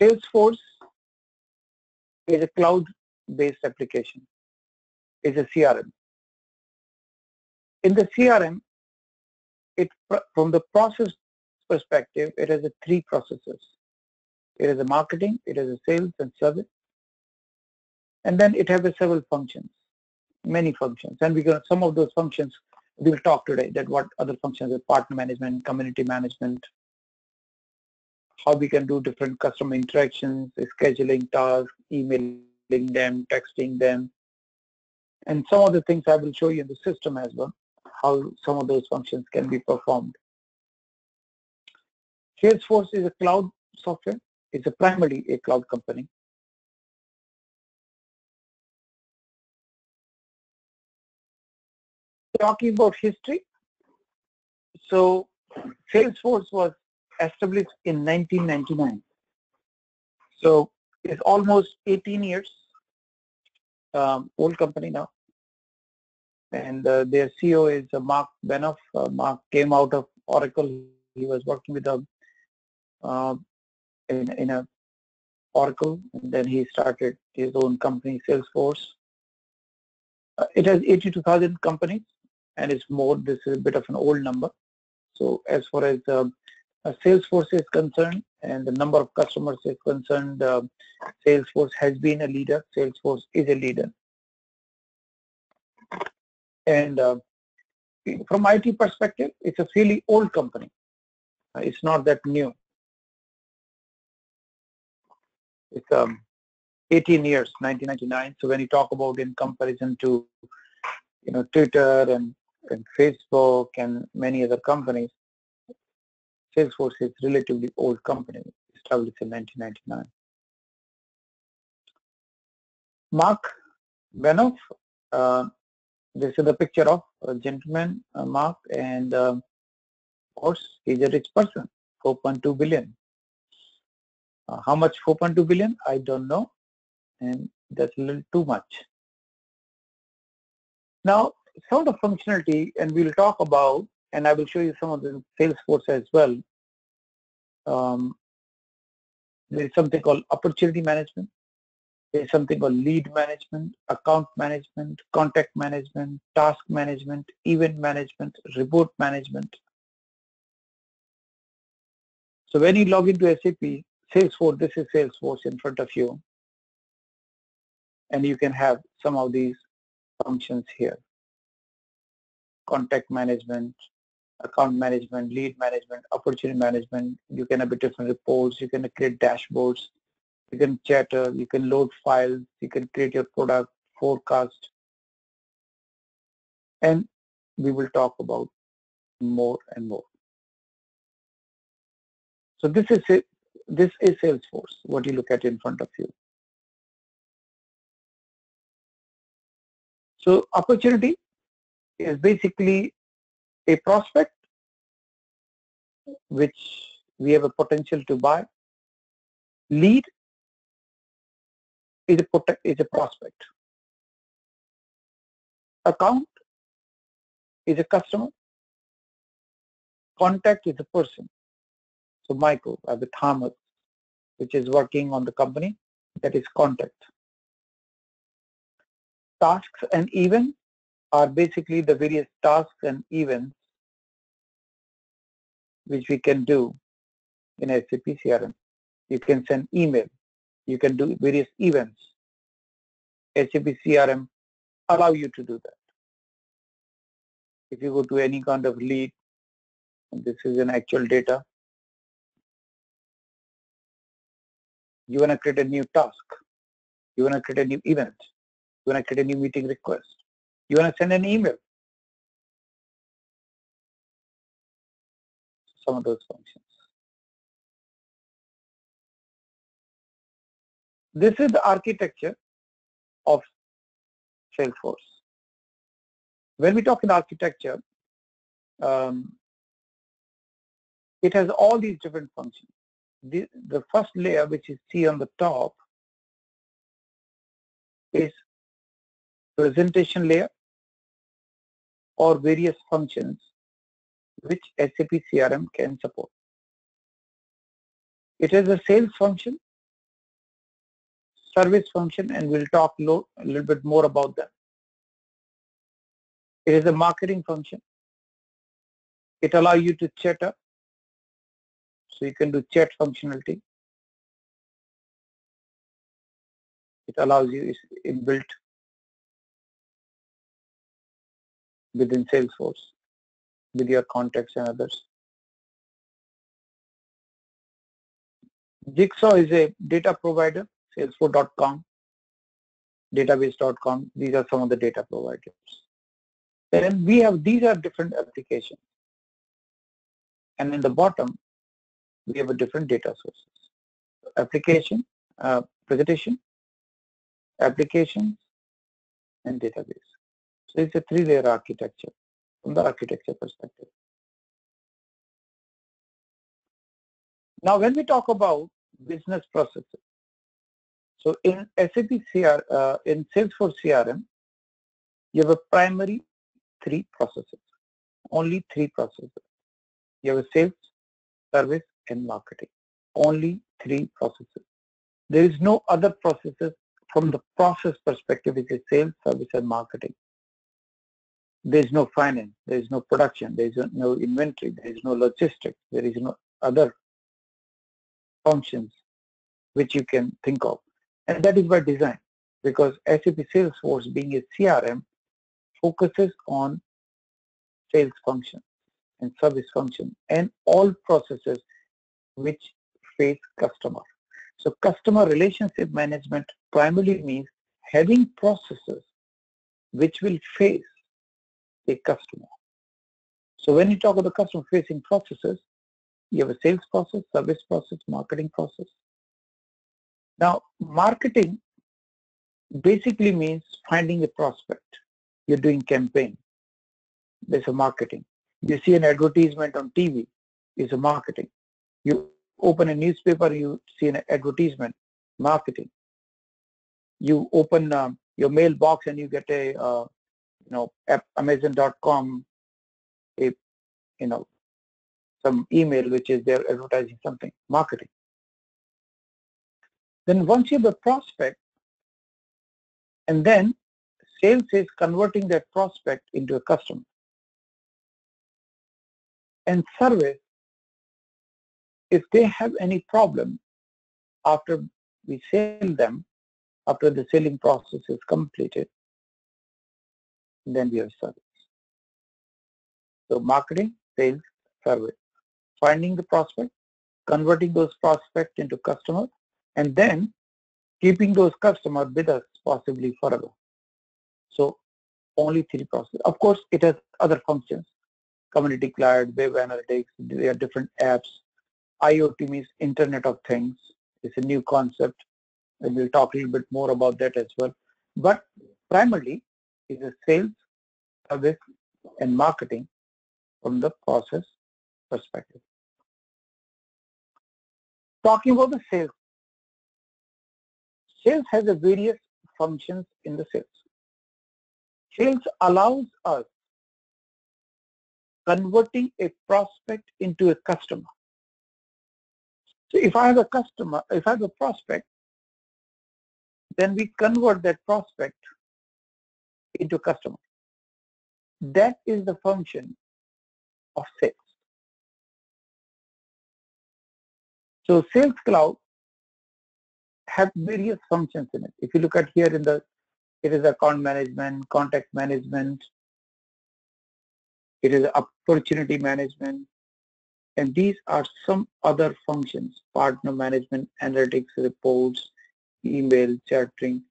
Salesforce is a cloud-based application. It's a CRM. In the CRM, it from the process perspective, it has a three processes. It has a marketing, it has a sales and service, and then it has several functions, many functions. And we got some of those functions we'll talk today that what other functions are partner management, community management, how we can do different customer interactions, scheduling tasks, emailing them, texting them, and some of the things I will show you in the system as well, how some of those functions can be performed. Salesforce is a cloud software. It's a primarily a cloud company. Talking about history, so Salesforce was established in 1999. So it's almost 18 years um, old company now. And uh, their CEO is uh, Marc Benioff. Uh, Marc came out of Oracle. He was working with a uh, in, in a Oracle, and then he started his own company, Salesforce. Uh, it has 82,000 companies, and it's more. This is a bit of an old number. So as far as um, Salesforce is concerned and the number of customers is concerned, uh, Salesforce has been a leader. Salesforce is a leader. And uh, from IT perspective, it's a fairly old company. Uh, it's not that new. It's um, 18 years, 1999. So when you talk about in comparison to, you know, Twitter and, and Facebook and many other companies, Salesforce is a relatively old company, established in 1999. Marc Benioff, uh, this is the picture of a gentleman, uh, Marc, and uh, of course, he's a rich person, 4.2 billion. Uh, how much 4.2 billion? I don't know, and that's a little too much. Now, some of the functionality, and we'll talk about and I will show you some of the Salesforce as well. Um, there is something called opportunity management. There is something called lead management, account management, contact management, task management, event management, report management. So when you log into SAP, Salesforce, this is Salesforce in front of you. And you can have some of these functions here. Contact management, account management, lead management, opportunity management. You can have different reports. You can create dashboards. You can chatter. You can load files. You can create your product forecast. And we will talk about more and more. So this is it. This is Salesforce, what you look at in front of you. So opportunity is basically a prospect which we have a potential to buy. Lead is a, is a prospect. Account is a customer. Contact is a person. So Michael, I have a Thomas, which is working on the company, that is contact. Tasks and events are basically the various tasks and events which we can do in SAP CRM. You can send email. You can do various events. SAP CRM allow you to do that. If you go to any kind of lead, this is an actual data. You want to create a new task. You want to create a new event. You want to create a new meeting request. You want to send an email. some of those functions. This is the architecture of Salesforce. When we talk in architecture, um, it has all these different functions. The, the first layer, which you see on the top, is presentation layer or various functions which SAP CRM can support. It has a sales function service function, and we'll talk a little bit more about that. It is a marketing function. It allows you to chat up. So you can do chat functionality. It allows you, it's inbuilt within Salesforce with your contacts and others. Jigsaw is a data provider, salesforce.com, database.com. These are some of the data providers. Then we have, these are different applications. And in the bottom, we have a different data sources. Application, uh, presentation, applications, and database. So it's a three-layer architecture from the architecture perspective. Now, when we talk about business processes, so in SAP CR, uh, in Salesforce CRM, you have a primary three processes, only three processes. You have a sales, service, and marketing. Only three processes. There is no other processes from the process perspective, which is sales, service, and marketing. There is no finance, there is no production, there is no inventory, there is no logistics, there is no other functions which you can think of. And that is by design because SAP Salesforce being a CRM focuses on sales function and service function and all processes which face customer. So customer relationship management primarily means having processes which will face a customer. So when you talk about the customer facing processes, you have a sales process, service process, marketing process. Now, marketing basically means finding a prospect. You're doing campaign. There's a marketing. You see an advertisement on TV, is a marketing. You open a newspaper, you see an advertisement, marketing. You open um, your mailbox and you get a, uh, you know, Amazon.com, a, you know, some email which is they're advertising something, marketing. Then once you have a prospect, and then sales is converting that prospect into a customer. And service, if they have any problem after we sell them, after the selling process is completed, then we have service. So marketing, sales, service finding the prospect, converting those prospects into customers, and then keeping those customers with us possibly forever. So only three processes. Of course, it has other functions. Community Cloud, Web Analytics, there are different apps. IoT means Internet of Things. It's a new concept, and we'll talk a little bit more about that as well. But primarily, is a sales, service, and marketing from the process perspective. Talking about the sales. Sales has a various functions in the sales. Sales allows us converting a prospect into a customer. So if I have a customer, if I have a prospect, then we convert that prospect into a customer. That is the function of sales. So Sales Cloud has various functions in it. If you look at here in the, it is account management, contact management, it is opportunity management, and these are some other functions, partner management, analytics, reports, email, chatting.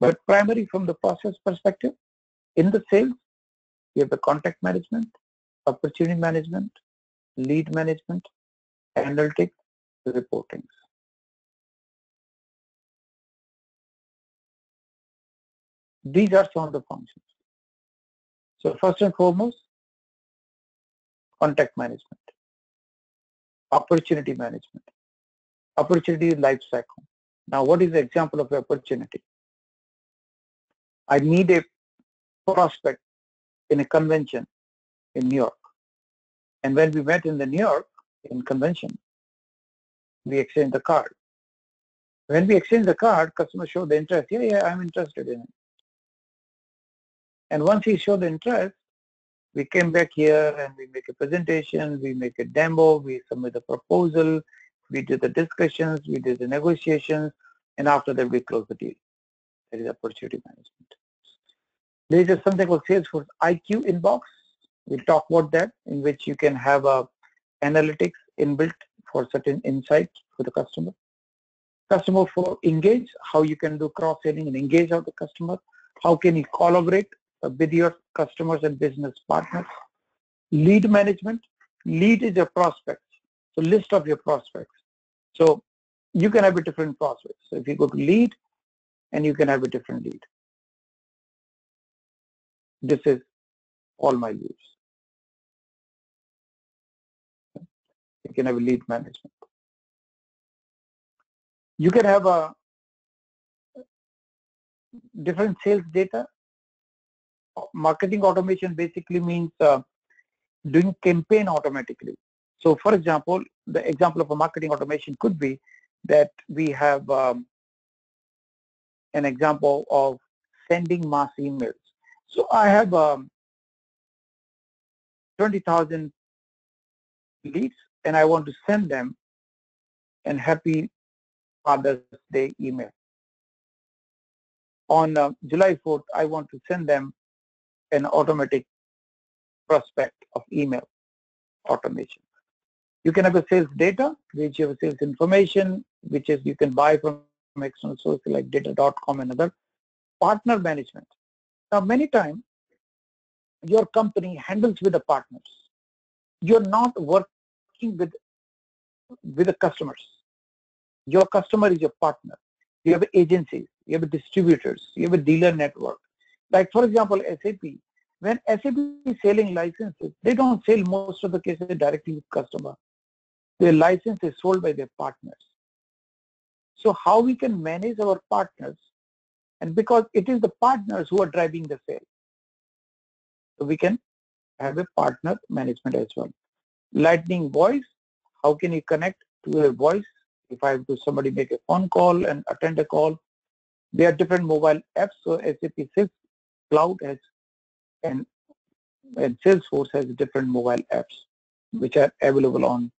But primary from the process perspective, in the sales, you have the contact management, opportunity management, lead management, analytics, reporting. These are some of the functions. So first and foremost, contact management, opportunity management, opportunity life cycle. Now, what is the example of opportunity? I need a prospect in a convention in New York. And when we met in the New York in convention, we exchange the card. When we exchange the card, customer show the interest. Yeah, yeah, I'm interested in it. And once he showed the interest, we came back here and we make a presentation, we make a demo, we submit a proposal, we do the discussions, we do the negotiations, and after that we close the deal. That is opportunity management. There is something called Salesforce IQ inbox. We'll talk about that, in which you can have a analytics inbuilt for certain insight for the customer. Customer for engage, how you can do cross-selling and engage out the customer. How can you collaborate uh, with your customers and business partners. Lead management, lead is your prospects. So list of your prospects. So you can have a different prospects. So if you go to lead and you can have a different lead. This is all my leads. You can have lead management. You can have a different sales data marketing automation basically means uh, doing campaign automatically. So for example, the example of a marketing automation could be that we have um, an example of sending mass emails. So I have um, 20,000 leads and I want to send them an happy Father's Day email. On uh, July 4th, I want to send them an automatic prospect of email automation. You can have a sales data, which you have sales information, which is you can buy from external sources like data.com and other. Partner management. Now, many times, your company handles with the partners. You're not working with, with the customers. Your customer is your partner. You have agencies, you have distributors, you have a dealer network, like for example, SAP, when SAP is selling licenses, they don't sell most of the cases directly with customer. Their license is sold by their partners. So how we can manage our partners and because it is the partners who are driving the sale. So we can have a partner management as well. Lightning voice, how can you connect to a voice? If I have to somebody make a phone call and attend a call, there are different mobile apps. So SAP 6 Cloud has and, and Salesforce has different mobile apps which are available on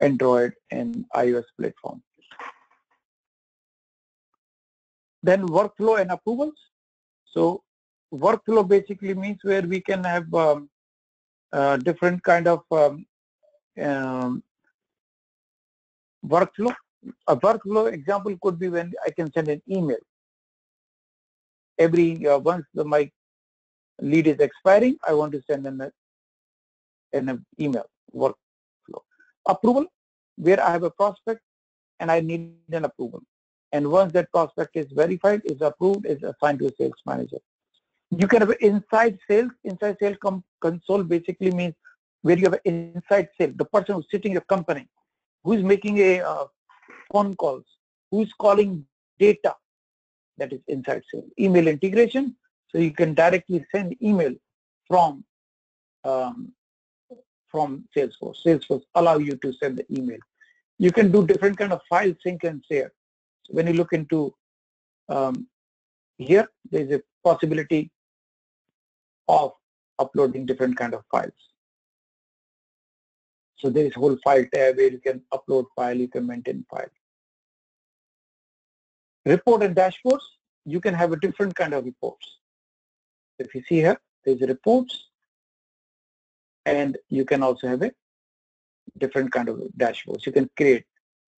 Android and iOS platform. Then workflow and approvals. So workflow basically means where we can have um, uh, different kind of um, um, workflow. A workflow example could be when I can send an email. Every uh, once the, my lead is expiring, I want to send an, an email workflow. Approval, where I have a prospect and I need an approval. And once that prospect is verified, is approved, is assigned to a sales manager. You can have inside sales. Inside sales console basically means where you have inside sale, the person who's sitting in your company, who's making a uh, phone calls, who's calling data, that is inside sales. Email integration, so you can directly send email from um, from Salesforce. Salesforce allow you to send the email. You can do different kind of file sync and share. When you look into um, here, there is a possibility of uploading different kind of files. So there is whole file tab where you can upload file, you can maintain file. Report and dashboards, you can have a different kind of reports. If you see here, there's reports and you can also have a different kind of dashboards. You can create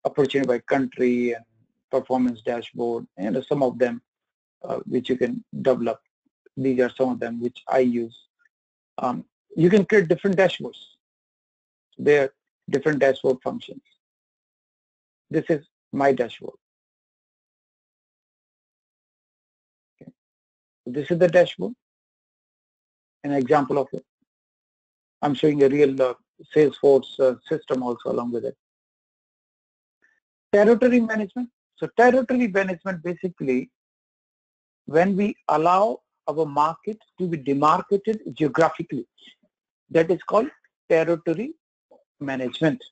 opportunity by country and performance dashboard and some of them uh, which you can develop. These are some of them which I use. Um, you can create different dashboards. There are different dashboard functions. This is my dashboard. Okay. This is the dashboard an example of it. I'm showing a real uh, Salesforce uh, system also along with it. Territory management. So territory management basically when we allow our market to be demarcated geographically. That is called territory management.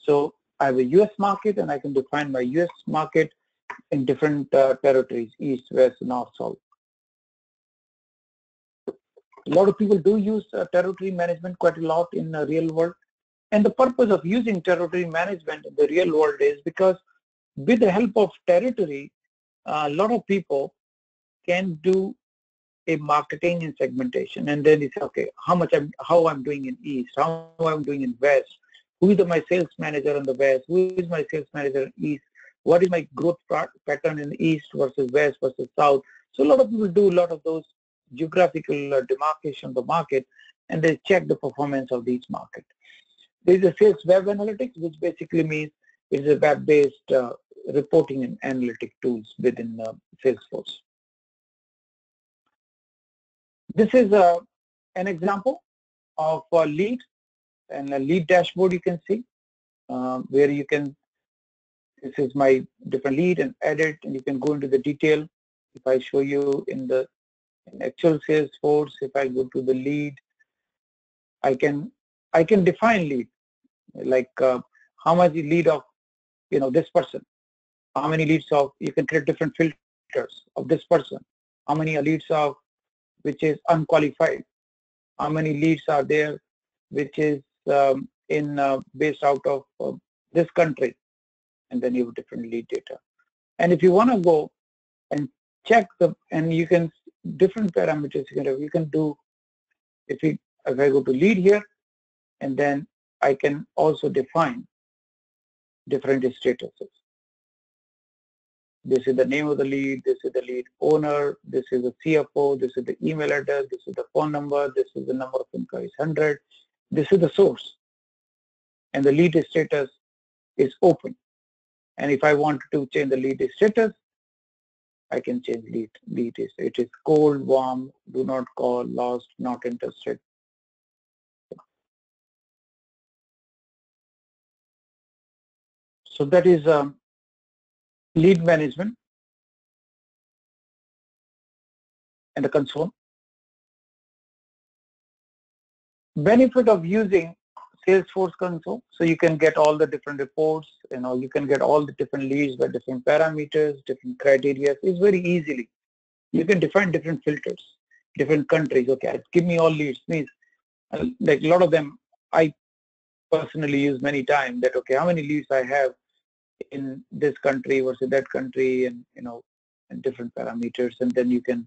So I have a US market and I can define my US market in different uh, territories, east, west, north, south. A lot of people do use uh, territory management quite a lot in the real world. And the purpose of using territory management in the real world is because with the help of territory, a lot of people can do a marketing and segmentation. And then it's okay how much i'm how i'm doing in east how i'm doing in west? Who is my sales manager in the west? Who is my sales manager in east? What is my growth pattern in east versus west versus south? So a lot of people do a lot of those geographical uh, demarcation of the market and they check the performance of these market. There is a sales web analytics which basically means it's a web-based uh, reporting and analytic tools within uh, salesforce. This is a, uh, an example of a lead and a lead dashboard you can see uh, where you can, this is my different lead and edit and you can go into the detail. If I show you in the in actual Salesforce, if I go to the lead, I can I can define lead. Like uh, how much lead of you know this person, how many leads of you can create different filters of this person, how many leads of which is unqualified. How many leads are there, which is um, in uh, based out of uh, this country, and then you have different lead data. And if you want to go and check the, and you can different parameters you can you can do. If we if I go to lead here, and then I can also define different statuses. This is the name of the lead, this is the lead owner, this is the CFO, this is the email address, this is the phone number, this is the number of employees, 100. This is the source. And the lead status is open. And if I want to change the lead status, I can change lead. Lead is it is cold, warm, do not call, lost, not interested. So that is um, lead management and the console. Benefit of using Salesforce console, so you can get all the different reports, you know, you can get all the different leads by different parameters, different criteria. It's very easily. You can define different filters, different countries. Okay, give me all leads. Means like a lot of them, I personally use many times that okay, how many leads I have in this country versus that country and you know and different parameters and then you can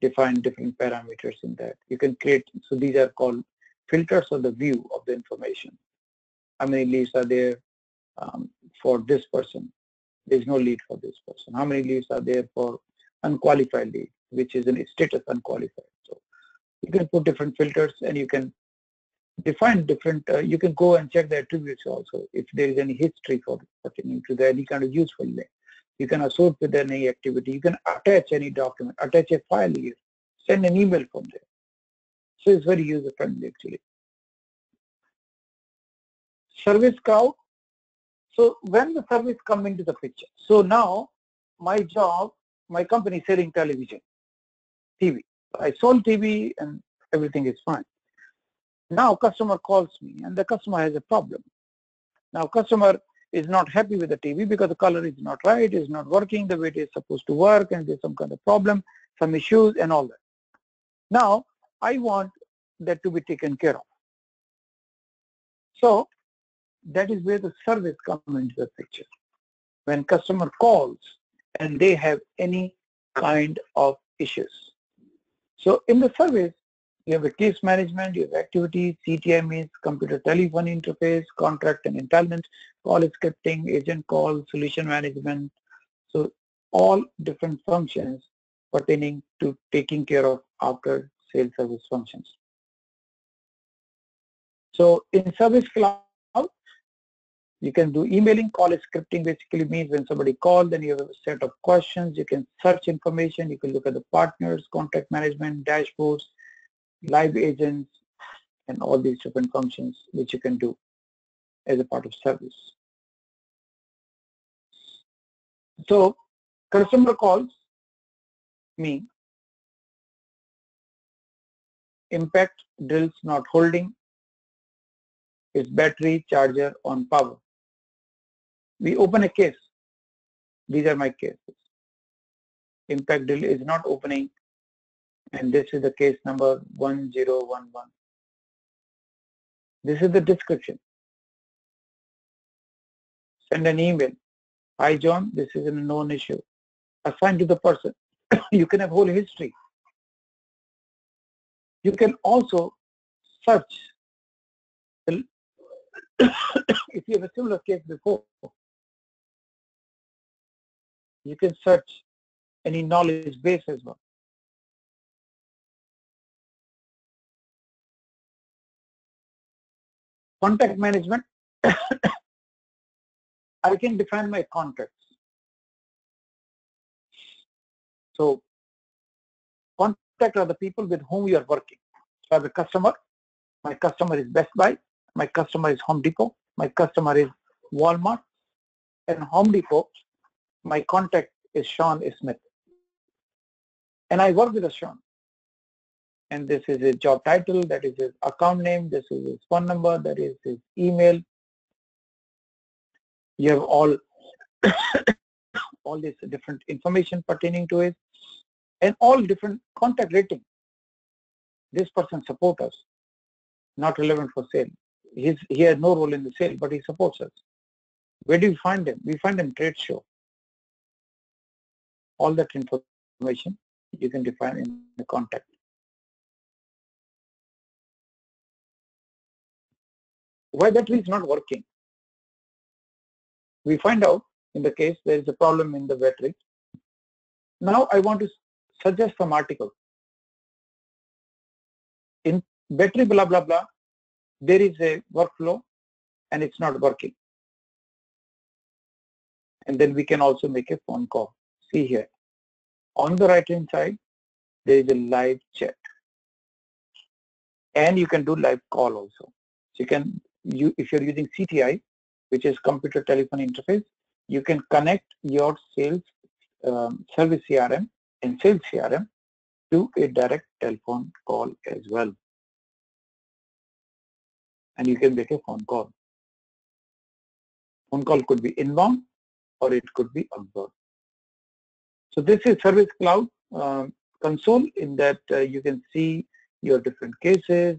define different parameters in that. You can create so these are called filters of the view of the information. How many leads are there um, for this person? There's no lead for this person. How many leads are there for unqualified lead which is in status unqualified? So you can put different filters and you can define different, uh, you can go and check the attributes also if there is any history for pertaining to any kind of useful link. You can associate with any activity. You can attach any document, attach a file here, send an email from there. So it's very user friendly actually. Service cloud. So when the service come into the picture. So now my job, my company selling television, TV. I sold TV and everything is fine. Now customer calls me and the customer has a problem. Now customer is not happy with the TV because the color is not right, is not working the way it is supposed to work and there's some kind of problem, some issues and all that. Now I want that to be taken care of. So that is where the service comes into the picture. When customer calls and they have any kind of issues. So in the service, you have a case management, you have activities, CTI means computer telephone interface, contract and entitlement, call scripting, agent call, solution management. So all different functions pertaining to taking care of after sales service functions. So in Service Cloud, you can do emailing, call scripting basically means when somebody calls, then you have a set of questions, you can search information, you can look at the partners, contact management, dashboards, live agents, and all these different functions which you can do as a part of service. So customer calls me impact drills not holding its battery charger on power. We open a case These are my cases. Impact drill is not opening and this is the case number 1011. This is the description. Send an email. Hi John, this is a known issue. Assign to the person. you can have whole history. You can also search if you have a similar case before, you can search any knowledge base as well. Contact management, I can define my contacts. So contact are the people with whom you are working. So as a customer, my customer is Best Buy, my customer is Home Depot, my customer is Walmart, and Home Depot, my contact is Sean Smith. And I work with a Sean. And this is his job title, that is his account name, this is his phone number, that is his email. You have all all this different information pertaining to it and all different contact rating. This person supports us, not relevant for sale. He's, he has no role in the sale, but he supports us. Where do we find him? We find him trade show. All that information you can define in the contact. Why battery is not working? We find out in the case there is a problem in the battery. Now I want to suggest some article. In battery blah blah blah, there is a workflow and it's not working. And then we can also make a phone call. See here. On the right hand side, there is a live chat. And you can do live call also. So you can, you if you're using CTI, which is computer telephone interface, you can connect your sales um, service CRM and sales CRM to a direct telephone call as well and you can make a phone call. Phone call could be inbound or it could be outbound. So this is Service Cloud um, console in that uh, you can see your different cases,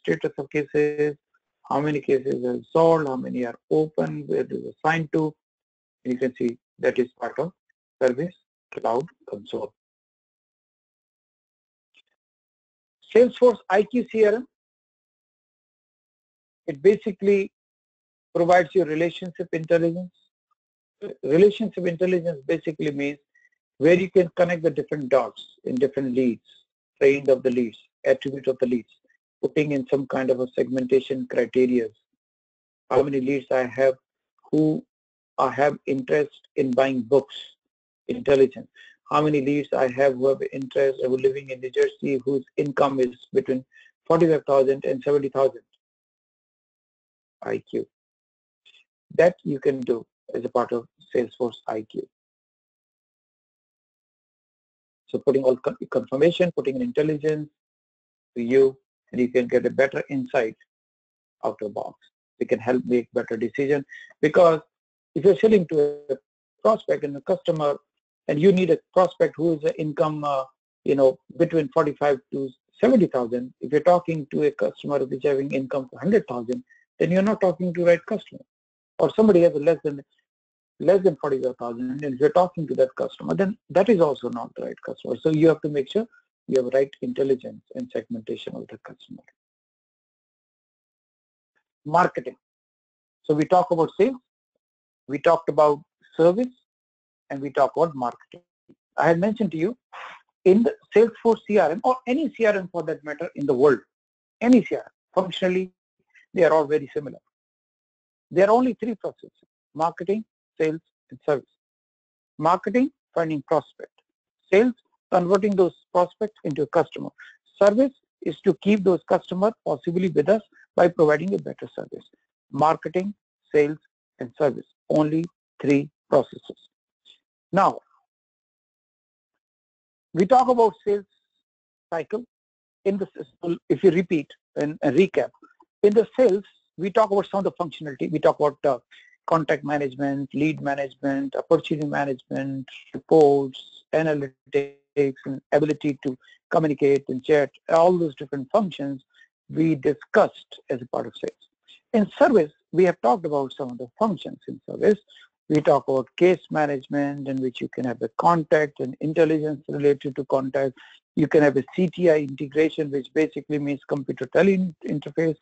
status of cases, how many cases are solved, how many are open, where it is assigned to. You can see that is part of Service Cloud console. Salesforce IQ CRM it basically provides you relationship intelligence. Relationship intelligence basically means where you can connect the different dots in different leads, range of the leads, attribute of the leads, putting in some kind of a segmentation criteria. How many leads I have, who I have interest in buying books, intelligence. How many leads I have who have interest, who living in New Jersey, whose income is between 45,000 and 70,000. IQ. That you can do as a part of Salesforce IQ. So putting all confirmation, putting in intelligence to you, and you can get a better insight out of the box. It can help make better decision because if you're selling to a prospect and a customer, and you need a prospect who is an income, uh, you know, between 45 to 70,000. If you're talking to a customer which having income of 100,000, then you're not talking to the right customer. Or somebody has less than less than 45,000 and if you're talking to that customer, then that is also not the right customer. So you have to make sure you have right intelligence and segmentation of the customer. Marketing. So we talk about sales, we talked about service, and we talk about marketing. I had mentioned to you in the Salesforce CRM or any CRM for that matter in the world, any CRM, functionally they are all very similar. There are only three processes, marketing, sales, and service. Marketing, finding prospect. Sales, converting those prospects into a customer. Service is to keep those customers possibly with us by providing a better service. Marketing, sales, and service. Only three processes. Now, we talk about sales cycle. In the if you repeat and, and recap, in the sales, we talk about some of the functionality. We talk about uh, contact management, lead management, opportunity management, reports, analytics, and ability to communicate and chat, all those different functions we discussed as a part of sales. In service, we have talked about some of the functions in service. We talk about case management in which you can have a contact and intelligence related to contact. You can have a CTI integration, which basically means computer tele interface,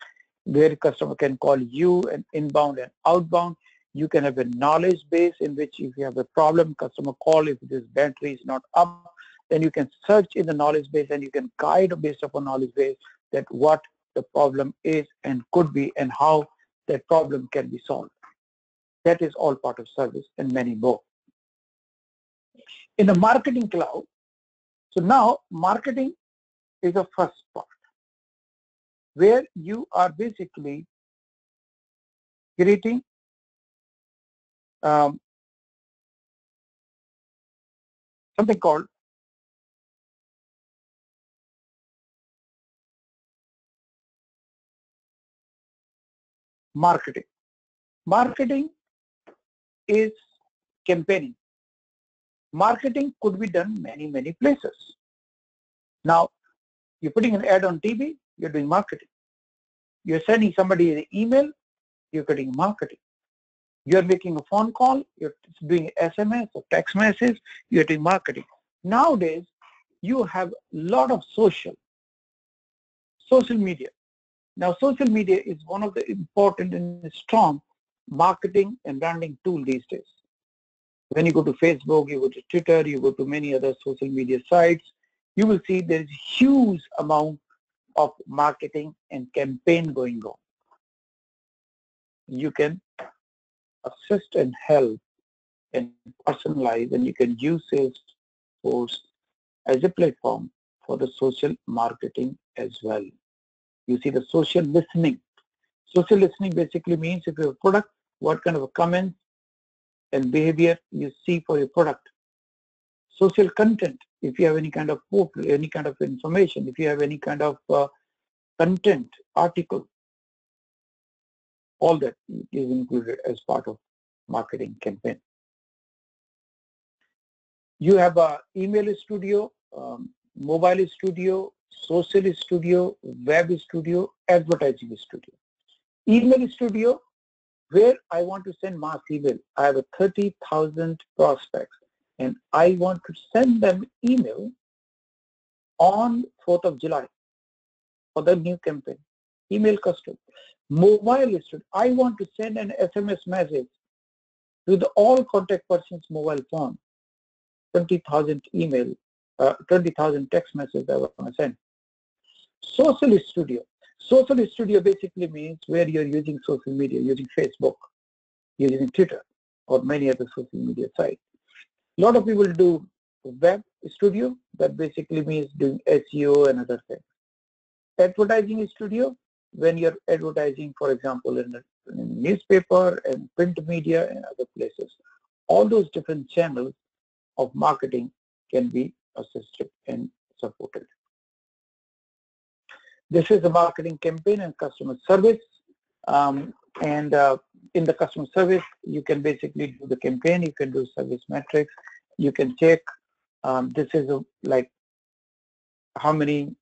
where customer can call you and inbound and outbound. You can have a knowledge base in which if you have a problem, customer call if this battery is not up, then you can search in the knowledge base and you can guide based upon knowledge base that what the problem is and could be and how that problem can be solved. That is all part of service and many more. In the marketing cloud, so now marketing is the first part where you are basically creating um, something called marketing. Marketing is campaigning. Marketing could be done many, many places. Now, you're putting an ad on TV, you're doing marketing. You're sending somebody an email, you're doing marketing. You're making a phone call, you're doing SMS or text message, you're doing marketing. Nowadays, you have a lot of social, social media. Now, social media is one of the important and strong marketing and branding tool these days. When you go to Facebook, you go to Twitter, you go to many other social media sites, you will see there is huge amount of marketing and campaign going on. You can assist and help and personalize and you can use Salesforce as a platform for the social marketing as well. You see the social listening. Social listening basically means if you have a product, what kind of comments and behavior you see for your product. Social content, if you have any kind of book, any kind of information, if you have any kind of uh, content, article, all that is included as part of marketing campaign. You have a email studio, um, mobile studio, social studio, web studio, advertising studio. Email studio, where I want to send mass email. I have 30,000 prospects and I want to send them email on 4th of July for the new campaign. Email custom. Mobile studio. I want to send an SMS message to the all contact person's mobile phone. 20,000 email, uh, 20,000 text messages I want to send. Social Studio. Social Studio basically means where you're using social media, using Facebook, using Twitter, or many other social media sites. A lot of people do web studio, that basically means doing SEO and other things. Advertising studio, when you're advertising, for example, in a, newspaper and print media and other places. All those different channels of marketing can be assisted and supported. This is a marketing campaign and customer service. Um, and uh, in the customer service, you can basically do the campaign, you can do service metrics, you can check. Um, this is a, like how many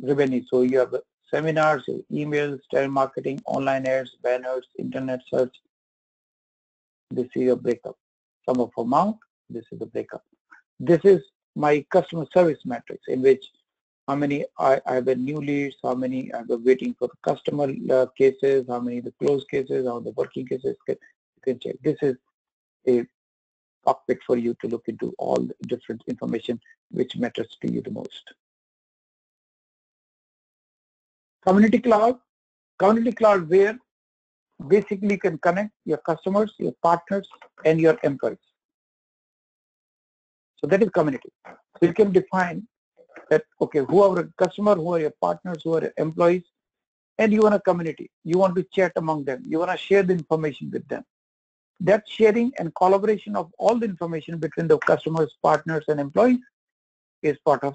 revenue. So you have seminars, emails, telemarketing, online ads, banners, internet search. This is your breakup. Sum of amount, this is the breakup. This is my customer service metrics in which how many I, I have a new leads, how many I've been waiting for the customer uh, cases, how many the closed cases, how the working cases, you can check. This is a cockpit for you to look into all the different information which matters to you the most. Community Cloud, Community Cloud where basically you can connect your customers, your partners, and your employees. So that is community. So you can define that okay who are your customer who are your partners who are your employees and you want a community you want to chat among them you want to share the information with them. That sharing and collaboration of all the information between the customers partners and employees is part of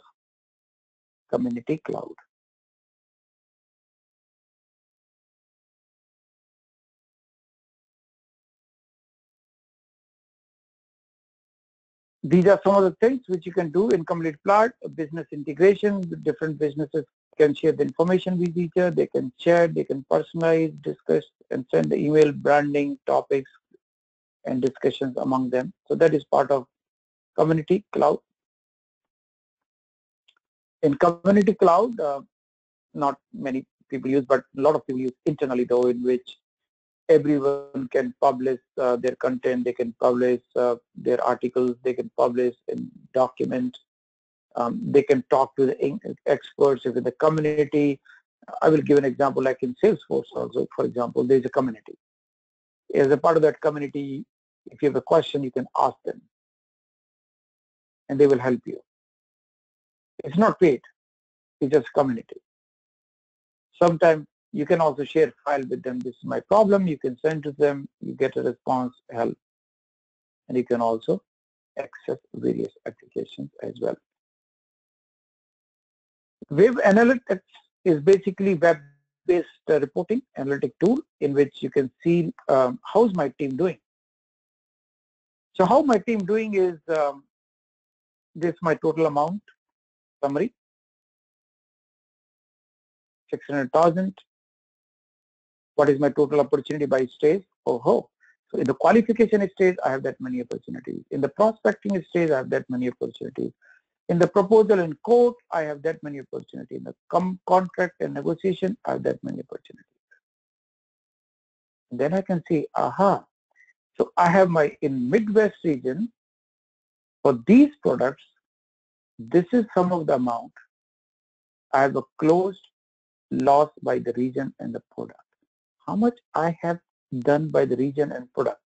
community cloud these are some of the things which you can do in Community Cloud. Business integration, different businesses can share the information with each other. They can share, they can personalize, discuss, and send the email, branding, topics, and discussions among them. So that is part of Community Cloud. In Community Cloud, uh, not many people use, but a lot of people use internally though, in which everyone can publish uh, their content, they can publish uh, their articles, they can publish and document, um, they can talk to the experts within the community. I will give an example like in Salesforce also, for example, there's a community. As a part of that community, if you have a question, you can ask them and they will help you. It's not paid, it's just community. Sometimes you can also share file with them. This is my problem. You can send to them. You get a response, help. And you can also access various applications as well. Wave Analytics is basically web-based uh, reporting analytic tool in which you can see um, how's my team doing. So how my team doing is um, this my total amount summary 600,000 what is my total opportunity by stage? Oh, ho. So in the qualification stage, I have that many opportunities. In the prospecting stage, I have that many opportunities. In the proposal and quote, I have that many opportunities. In the contract and negotiation, I have that many opportunities. And then I can see, aha. So I have my, in Midwest region, for these products, this is some of the amount. I have a closed loss by the region and the product how much I have done by the region and product.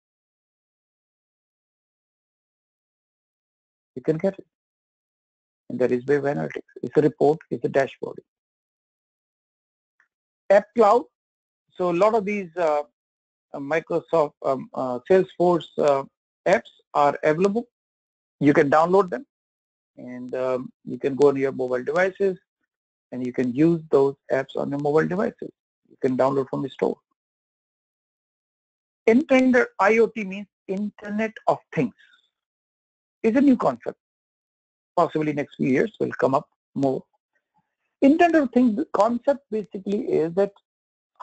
You can get it. And that is Wave Analytics. It's a report, it's a dashboard. App Cloud. So a lot of these uh, uh, Microsoft um, uh, Salesforce uh, apps are available. You can download them and um, you can go on your mobile devices and you can use those apps on your mobile devices. You can download from the store. Intended IoT means Internet of Things. It's a new concept. Possibly next few years will come up more. Internet of Things concept basically is that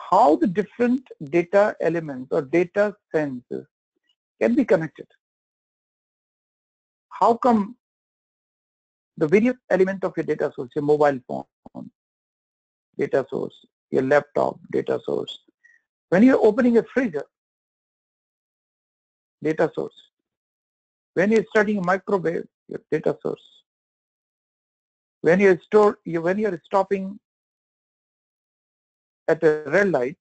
how the different data elements or data senses can be connected. How come the various element of your data source, your mobile phone, data source, your laptop, data source. When you're opening a freezer, data source. When you're studying microwave, your data source. When you're store, when you're stopping at a red light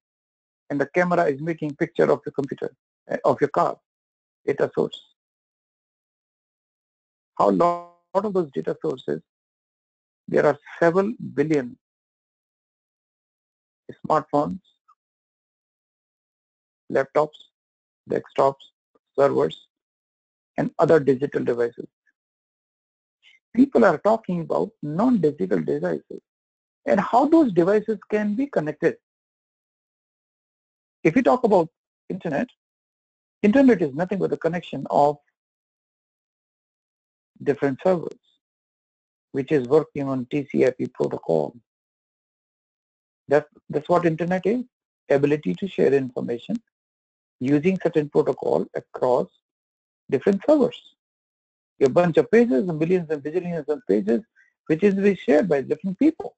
and the camera is making picture of your computer, eh, of your car, data source. How lot of those data sources? There are several billion smartphones, laptops, desktops, servers, and other digital devices. People are talking about non-digital devices and how those devices can be connected. If we talk about internet, internet is nothing but the connection of different servers, which is working on TCP protocol. That's, that's what internet is, ability to share information using certain protocol across different servers. A bunch of pages, and millions and billions of pages, which is be shared by different people.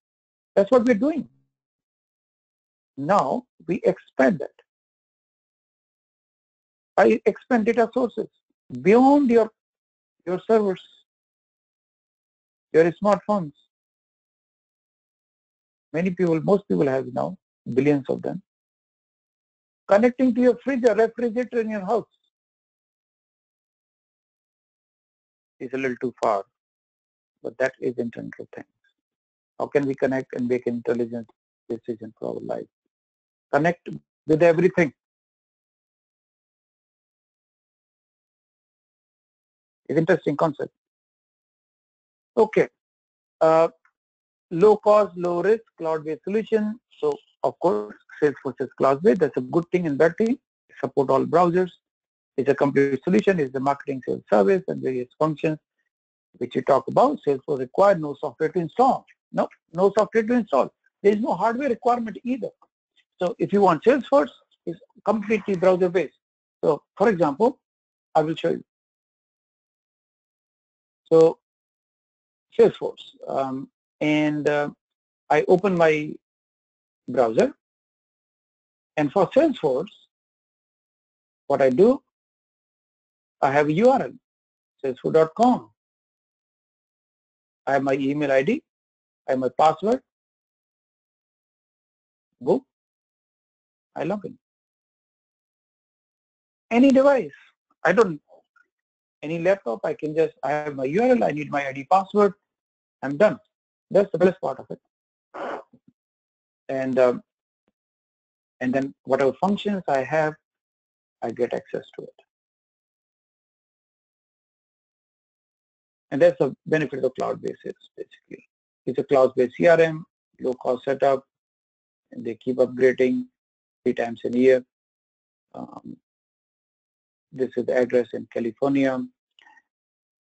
That's what we're doing. Now we expand that. I expand data sources beyond your your servers, your smartphones. Many people, most people have now, billions of them connecting to your fridge or refrigerator in your house is a little too far, but that is Internet of Things. How can we connect and make intelligent decisions for our life? Connect with everything. It's interesting concept. Okay. Uh, low cost, low risk, cloud-based solution. So of course, Salesforce is cloud-based. That's a good thing and bad thing. Support all browsers. It's a complete solution. It's a marketing sales service and various functions. which you talk about, Salesforce required no software to install. No, no software to install. There is no hardware requirement either. So if you want Salesforce, it's completely browser-based. So for example, I will show you. So Salesforce, um, and uh, I open my browser, and for Salesforce, what I do, I have a URL, salesforce.com. I have my email ID, I have my password. Go. I log in. Any device. I don't any laptop, I can just I have my URL, I need my ID password, I'm done. That's the best part of it. And um, and then whatever functions I have, I get access to it. And that's the benefit of cloud-based basically. It's a cloud-based CRM, low-cost setup, and they keep upgrading three times a year. Um, this is the address in California.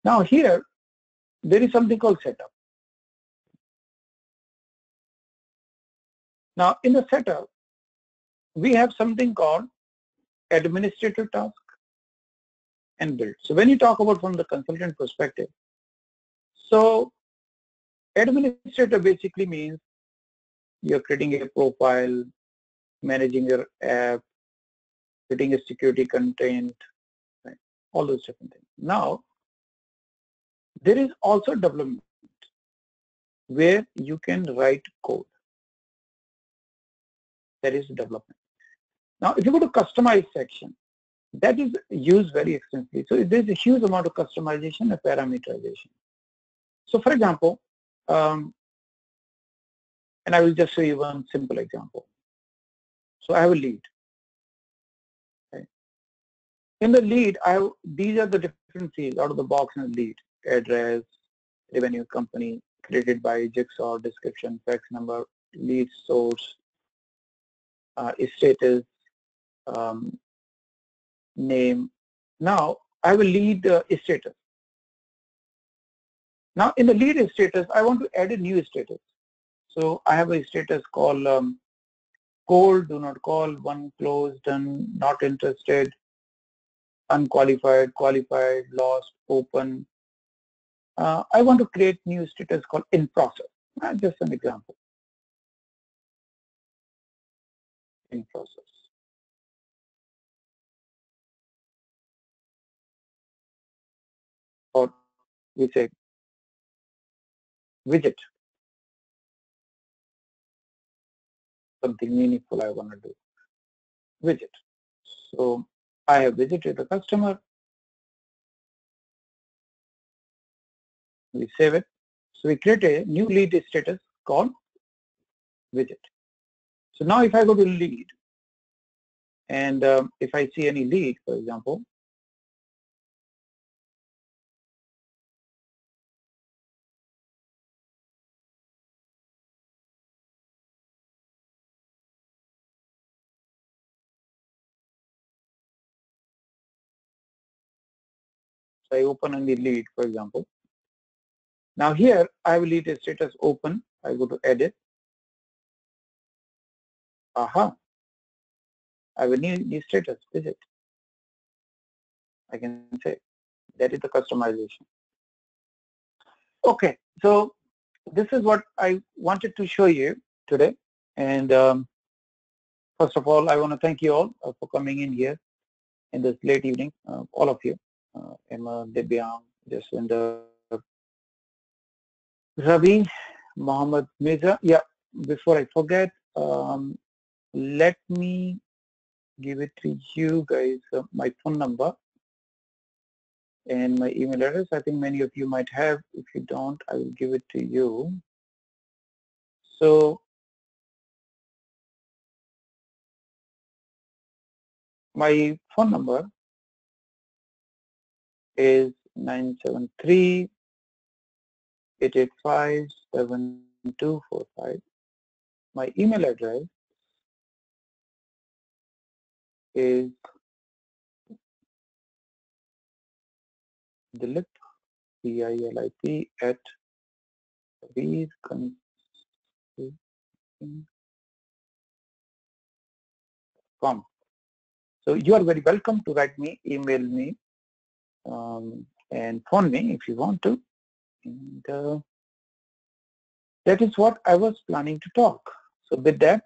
Now here, there is something called setup. Now in the setup, we have something called administrative task and build. So when you talk about from the consultant perspective, so administrator basically means you're creating a profile, managing your app, creating a security content, right? all those different things. Now, there is also development where you can write code. That is development. Now, if you go to customize section, that is used very extensively. So there's a huge amount of customization and parameterization. So for example, um, and I will just show you one simple example. So I have a lead. Okay. In the lead, I have, these are the different fields out of the box in the lead. Address, revenue company, created by Jigsaw, description, fax number, lead source, uh, status, um, name. Now I will lead uh, status. Now in the lead status, I want to add a new status. So I have a status called um, cold, do not call, one closed, done, not interested, unqualified, qualified, lost, open. Uh, I want to create new status called in process. Uh, just an example. In process. We say widget. Something meaningful I want to do. Widget. So I have visited the customer. We save it. So we create a new lead status called widget. So now if I go to lead and um, if I see any lead, for example, So I open and delete, for example. Now here I have lead status open. I go to edit. Aha. I will a new, new status, visit. I can say that is the customization. Okay, so this is what I wanted to show you today. And um, first of all, I want to thank you all uh, for coming in here in this late evening, uh, all of you Emma, Debyang, Jaswinder, Ravi, Mohammed Mirza. Yeah, before I forget, um, let me give it to you guys, uh, my phone number and my email address. I think many of you might have. If you don't, I will give it to you. So my phone number is 973 885 7245. My email address is Dilip, B-I-L-I-P at com. So you are very welcome to write me, email me, um, and phone me if you want to. And uh, that is what I was planning to talk. So with that,